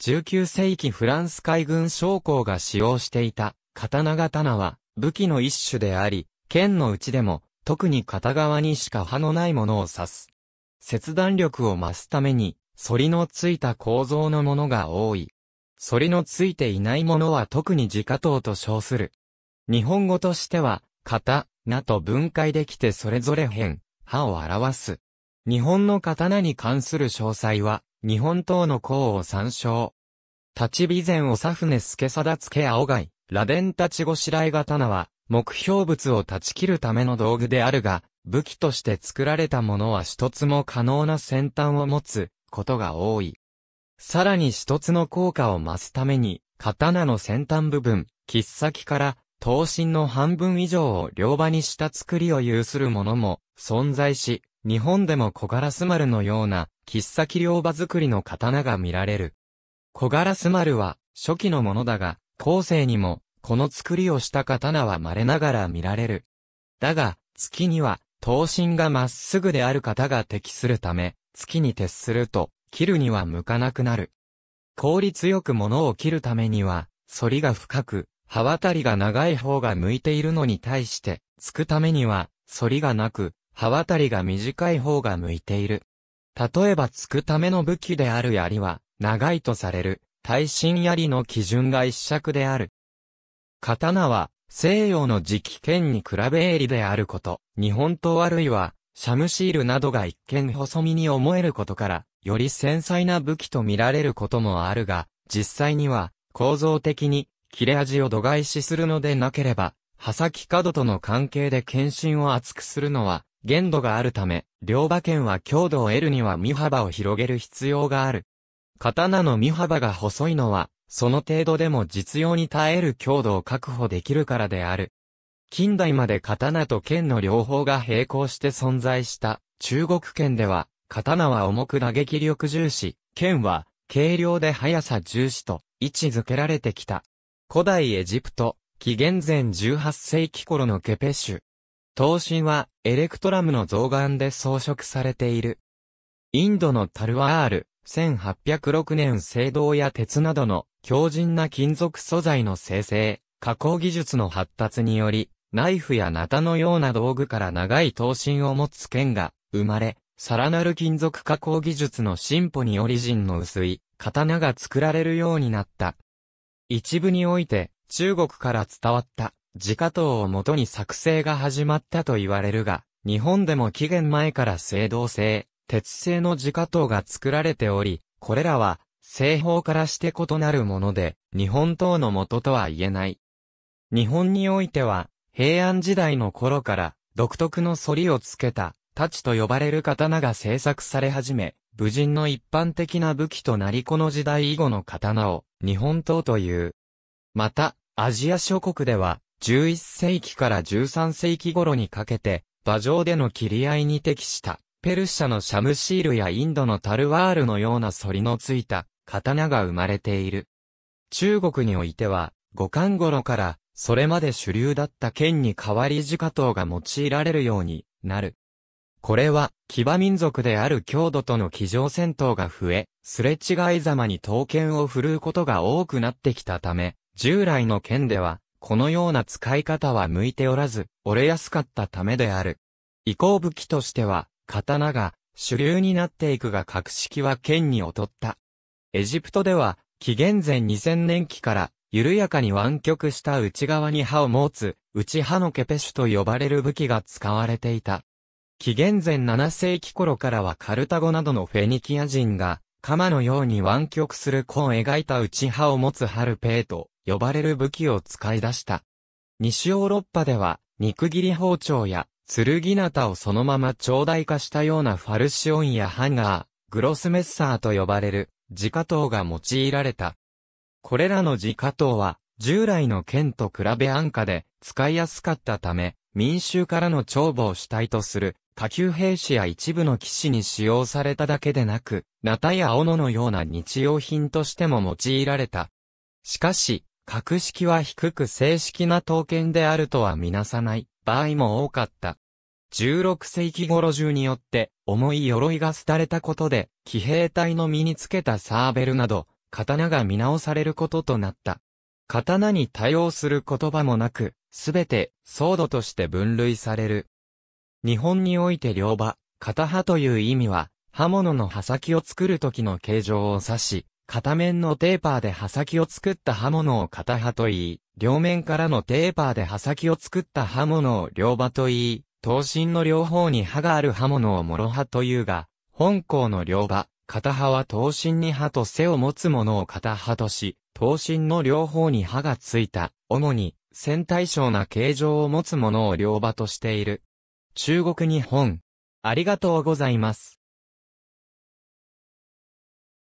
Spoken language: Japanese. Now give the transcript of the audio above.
19世紀フランス海軍将校が使用していた刀刀は武器の一種であり、剣の内でも特に片側にしか刃のないものを指す。切断力を増すために、反りのついた構造のものが多い。反りのついていないものは特に自家刀と称する。日本語としては、型、なと分解できてそれぞれ変、刃を表す。日本の刀に関する詳細は、日本刀の項を参照。立ち備前おさ船助貞付青貝、螺鈿立ちごしらえ刀は、目標物を断ち切るための道具であるが、武器として作られたものは一つも可能な先端を持つことが多い。さらに一つの効果を増すために、刀の先端部分、切っ先から刀身の半分以上を両刃にした作りを有するものも存在し、日本でも小ガラス丸のような切っ先両刃作りの刀が見られる。小ガラス丸は初期のものだが、後世にもこの作りをした刀は稀ながら見られる。だが、月には刀身がまっすぐである方が適するため、月に徹すると、切るには向かなくなる。効率よく物を切るためには、反りが深く、刃渡りが長い方が向いているのに対して、つくためには、反りがなく、刃渡りが短い方が向いている。例えばつくための武器である槍は、長いとされる、耐震槍の基準が一尺である。刀は、西洋の磁気剣に比べ鋭利であること、日本刀あるいは、シャムシールなどが一見細身に思えることから、より繊細な武器と見られることもあるが、実際には、構造的に切れ味を度外視するのでなければ、刃先角との関係で検診を厚くするのは、限度があるため、両馬剣は強度を得るには身幅を広げる必要がある。刀の身幅が細いのは、その程度でも実用に耐える強度を確保できるからである。近代まで刀と剣の両方が並行して存在した中国剣では、刀は重く打撃力重視、剣は軽量で速さ重視と位置づけられてきた。古代エジプト、紀元前18世紀頃のケペシュ。刀身はエレクトラムの造岩で装飾されている。インドのタルワール、1806年青銅や鉄などの強靭な金属素材の生成、加工技術の発達により、ナイフやナタのような道具から長い刀身を持つ剣が生まれ、さらなる金属加工技術の進歩にオリジンの薄い刀が作られるようになった。一部において、中国から伝わった自家刀をもとに作成が始まったと言われるが、日本でも紀元前から青銅製、鉄製の自家刀が作られており、これらは、製法からして異なるもので、日本刀の元とは言えない。日本においては、平安時代の頃から、独特の反りをつけた、太刀と呼ばれる刀が製作され始め、武人の一般的な武器となりこの時代以後の刀を日本刀という。また、アジア諸国では、11世紀から13世紀頃にかけて、馬上での切り合いに適した、ペルシャのシャムシールやインドのタルワールのような反りのついた刀が生まれている。中国においては、五冠頃から、それまで主流だった剣に代わり自家刀が用いられるようになる。これは、騎馬民族である郷土との騎乗戦闘が増え、すれ違いざまに刀剣を振るうことが多くなってきたため、従来の剣では、このような使い方は向いておらず、折れやすかったためである。移行武器としては、刀が主流になっていくが格式は剣に劣った。エジプトでは、紀元前2000年期から、緩やかに湾曲した内側に刃を持つ、内刃のケペシュと呼ばれる武器が使われていた。紀元前7世紀頃からはカルタゴなどのフェニキア人が、鎌のように湾曲する弧を描いた内刃を持つハルペーと呼ばれる武器を使い出した。西ヨーロッパでは、肉切り包丁や、剣ナタをそのまま長大化したようなファルシオンやハンガー、グロスメッサーと呼ばれる、自家刀が用いられた。これらの自家刀は、従来の剣と比べ安価で使いやすかったため、民衆からの長母を主体とする下級兵士や一部の騎士に使用されただけでなく、ナタや斧のような日用品としても用いられた。しかし、格式は低く正式な刀剣であるとはみなさない場合も多かった。16世紀頃中によって重い鎧が廃れたことで、騎兵隊の身につけたサーベルなど、刀が見直されることとなった。刀に対応する言葉もなく、すべて、ソードとして分類される。日本において両刃、片刃という意味は、刃物の刃先を作る時の形状を指し、片面のテーパーで刃先を作った刃物を片刃と言い、両面からのテーパーで刃先を作った刃物を両刃と言い、刀身の両方に刃がある刃物を諸刃というが、本校の両刃、片刃は刀身に刃と背を持つものを片刃とし、刀身の両方に刃がついた、主に、線対称な形状を持つものを両場としている。中国日本。ありがとうございます。